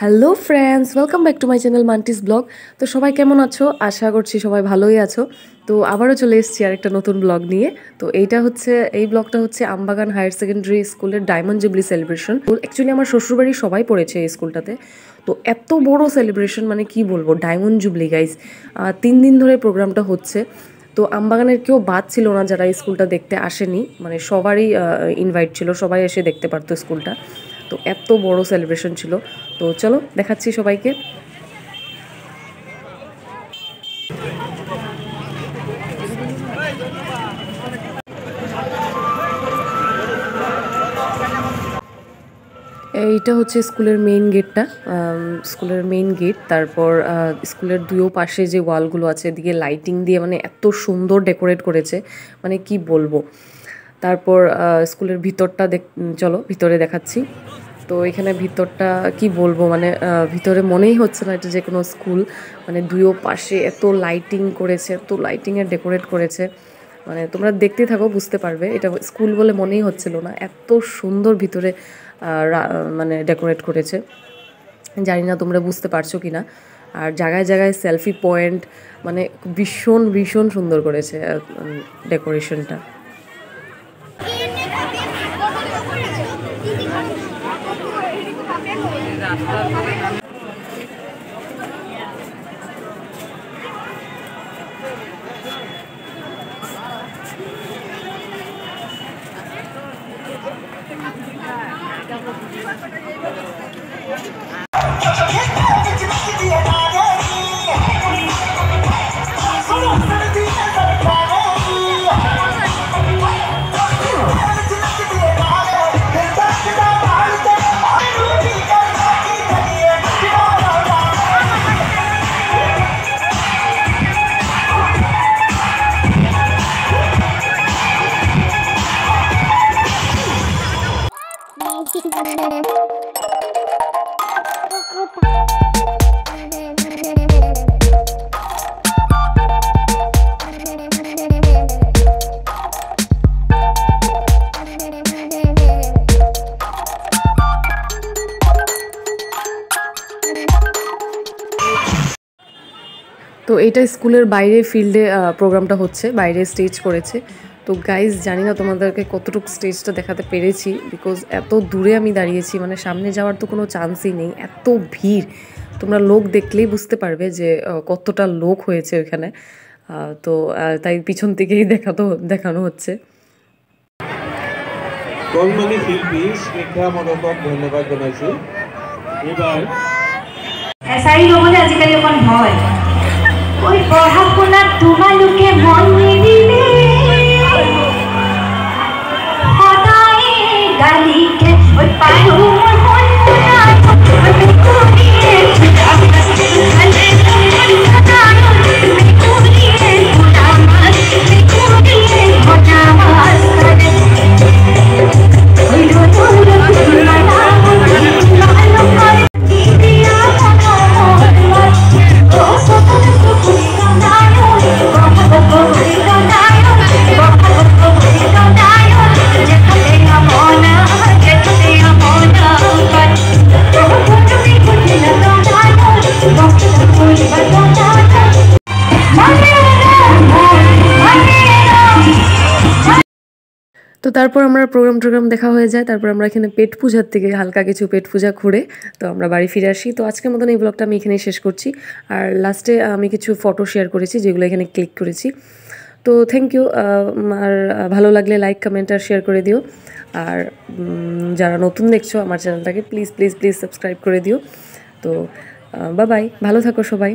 Hello friends welcome back to my channel মান্টিস blog তো সবাই কেমন আছো? আশা করছি সবাই ভালোই আছো। তো আবারও চলে এসেছি আর একটা নতুন ব্লগ নিয়ে। তো এইটা হচ্ছে, এই ব্লগটা হচ্ছে আমবাগান হায়ার সেকেন্ডারি স্কুলের ডায়মন্ড জুবলি সেলিব্রেশন অ্যাকচুয়ালি আমার শ্বশুরবাড়ি সবাই পড়েছে এই স্কুলটাতে। তো এত বড় সেলিব্রেশন মানে কি বলব? ডায়মন্ড জুবলি গাইজ তিন দিন ধরে প্রোগ্রামটা হচ্ছে। তো আমবাগানের কেউ বাদ ছিল না যারা স্কুলটা দেখতে আসেনি। মানে সবারই ইনভাইট ছিল, সবাই এসে দেখতে পারতো স্কুলটা। তো এত বড় সেলিব্রেশন ছিল। তো চলো দেখাচ্ছি সবাইকে। এইটা হচ্ছে স্কুলের মেইন গেটটা স্কুলের মেইন গেট তারপর স্কুলের দুইও পাশে যে ওয়ালগুলো আছে, এদিকে লাইটিং দিয়ে মানে এত সুন্দর ডেকোরেট করেছে মানে কি বলব। তারপর স্কুলের ভিতরটা দেখ চলো ভিতরে দেখাচ্ছি। তো এখানে ভিতরটা কি বলব মানে ভিতরে মনেই হচ্ছে না এটা যে কোনো স্কুল। মানে দুইও পাশে এত লাইটিং করেছে, এত লাইটিংয়ের ডেকোরেট করেছে। মানে তোমরা দেখতে থাকো, বুঝতে পারবে। এটা স্কুল বলে মনেই হচ্ছিল না। এত সুন্দর ভিতরে মানে ডেকোরেট করেছে। জানি না তোমরা বুঝতে পারছ কি না আর জায়গায় জায়গায় সেলফি পয়েন্ট মানে ভীষণ ভীষণ সুন্দর করেছে ডেকোরেশনটা তো এটা স্কুলের বাইরে ফিল্ডে প্রোগ্রামটা হচ্ছে বাইরে স্টেজ করেছে। তো গাইজ জানি না তোমাদেরকে কতটুকু স্টেজটা দেখাতে পেরেছি বিকজ এত দূরে আমি দাঁড়িয়েছি মানে সামনে যাওয়ার তো কোনো চান্সই নেই এত ভিড়। তোমরা লোক দেখলেই বুঝতে পারবে যে কতটা লোক হয়েছে ওইখানে তো তাই পিছন থেকেই দেখাতো দেখানো হচ্ছে। কলমানি শিল্পী স্নিগ্ধা মদকক ধন্যবাদ জনাইছোঁ এইবাৰ এছাৰি ল'বলৈ আজিকালি অকণ ভয় ঐ পঢ়া শুনাত তো তারপর আমরা প্রোগ্রাম টোগ্রাম দেখা হয়ে যায়, তারপর আমরা এখানে পেট পূজার থেকে হালকা কিছু পেট পূজা করে তো আমরা বাড়ি ফিরে আসি। তো আজকের মতন এই ব্লগটা আমি এখানেই শেষ করছি। আর লাস্টে আমি কিছু ফটো শেয়ার করেছি, যেগুলো এখানে ক্লিক করেছি। তো থ্যাংক ইউ আর ভালো লাগলে লাইক কমেন্ট আর শেয়ার করে দিও। আর যারা নতুন দেখছ আমার চ্যানেলটাকে প্লিজ প্লিজ প্লিজ সাবস্ক্রাইব করে দিও। তো বাই ভালো থাকো সবাই।